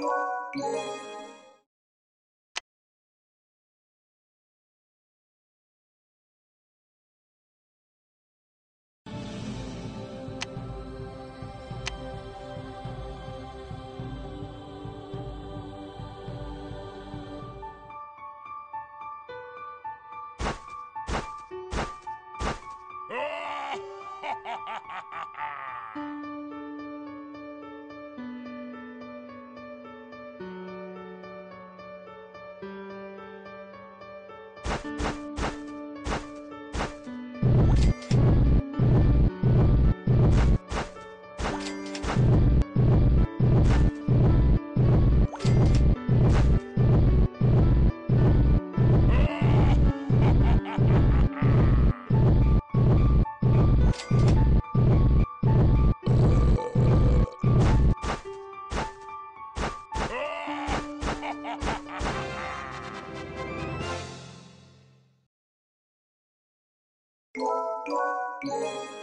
Música you Thank you.